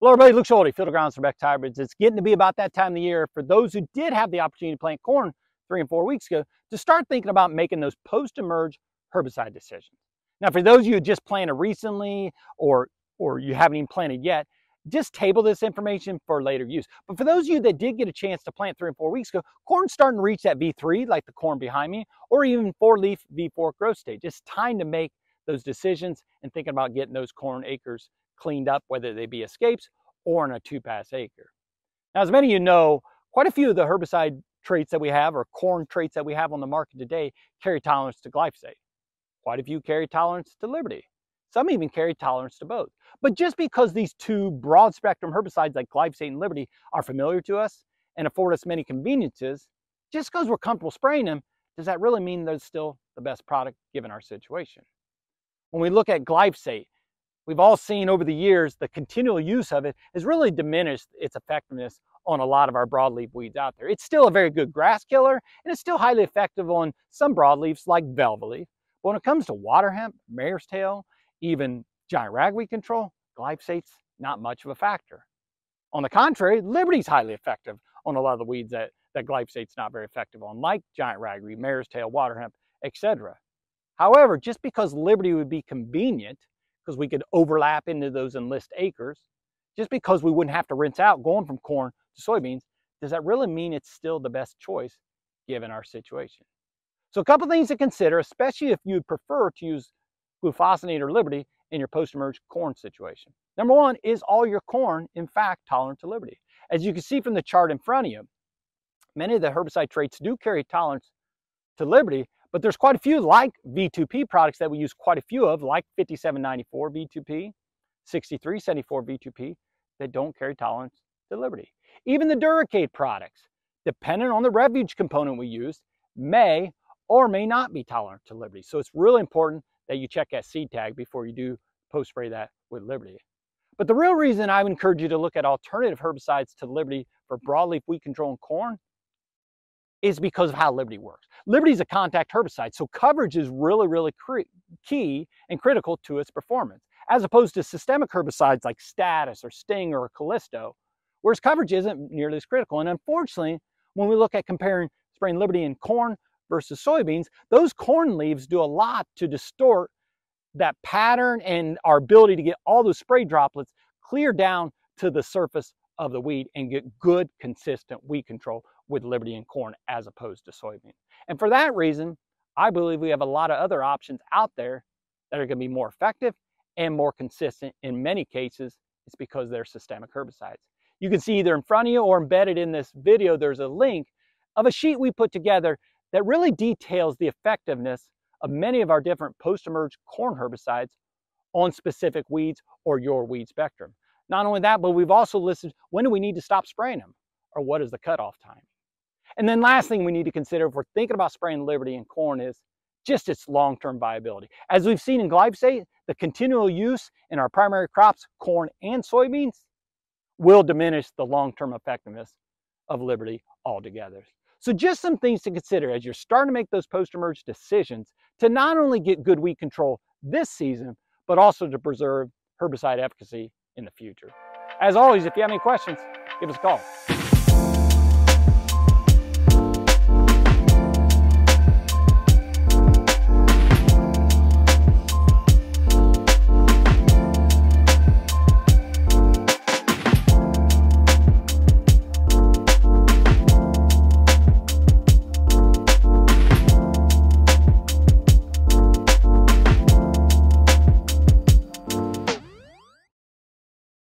Hello everybody, Luke Schulte, Field Grounds for Beck Hybrids. It's getting to be about that time of the year for those who did have the opportunity to plant corn three and four weeks ago to start thinking about making those post-emerge herbicide decisions. Now for those of you who just planted recently or, or you haven't even planted yet, just table this information for later use. But for those of you that did get a chance to plant three and four weeks ago, corn's starting to reach that V3, like the corn behind me, or even four-leaf V4 growth stage. It's time to make those decisions and thinking about getting those corn acres cleaned up, whether they be escapes or in a two-pass acre. Now, as many of you know, quite a few of the herbicide traits that we have or corn traits that we have on the market today carry tolerance to glyphosate. Quite a few carry tolerance to Liberty. Some even carry tolerance to both. But just because these two broad spectrum herbicides like glyphosate and Liberty are familiar to us and afford us many conveniences, just because we're comfortable spraying them, does that really mean they're still the best product given our situation? When we look at glyphosate, we've all seen over the years the continual use of it has really diminished its effectiveness on a lot of our broadleaf weeds out there. It's still a very good grass killer and it's still highly effective on some broadleafs like velvetleaf. But when it comes to water hemp, mare's tail, even giant ragweed control, glyphosate's not much of a factor. On the contrary, Liberty's highly effective on a lot of the weeds that, that glyphosate's not very effective on, like giant ragweed, mare's tail, water hemp, etc. However, just because Liberty would be convenient because we could overlap into those Enlist acres. Just because we wouldn't have to rinse out going from corn to soybeans, does that really mean it's still the best choice given our situation? So a couple things to consider, especially if you'd prefer to use glufosinate or Liberty in your post-emerge corn situation. Number one, is all your corn, in fact, tolerant to Liberty? As you can see from the chart in front of you, many of the herbicide traits do carry tolerance to Liberty, but there's quite a few like V2P products that we use quite a few of, like 5794 V2P, 6374 V2P, that don't carry tolerance to Liberty. Even the Duracade products, depending on the refuge component we use, may or may not be tolerant to Liberty. So it's really important that you check that seed tag before you do post spray that with Liberty. But the real reason I would encourage you to look at alternative herbicides to Liberty for broadleaf weed control in corn is because of how Liberty works. Liberty is a contact herbicide, so coverage is really, really key and critical to its performance, as opposed to systemic herbicides like Status or Sting or Callisto, whereas coverage isn't nearly as critical. And unfortunately, when we look at comparing spraying Liberty in corn versus soybeans, those corn leaves do a lot to distort that pattern and our ability to get all those spray droplets clear down to the surface of the weed and get good, consistent weed control with Liberty and corn as opposed to soybean. And for that reason, I believe we have a lot of other options out there that are going to be more effective and more consistent. In many cases, it's because they're systemic herbicides. You can see either in front of you or embedded in this video, there's a link of a sheet we put together that really details the effectiveness of many of our different post-emerge corn herbicides on specific weeds or your weed spectrum. Not only that, but we've also listed when do we need to stop spraying them or what is the cutoff time. And then last thing we need to consider if we're thinking about spraying Liberty in corn is just its long-term viability. As we've seen in glyphosate, the continual use in our primary crops, corn and soybeans, will diminish the long-term effectiveness of Liberty altogether. So just some things to consider as you're starting to make those post-emerge decisions to not only get good weed control this season, but also to preserve herbicide efficacy in the future. As always, if you have any questions, give us a call.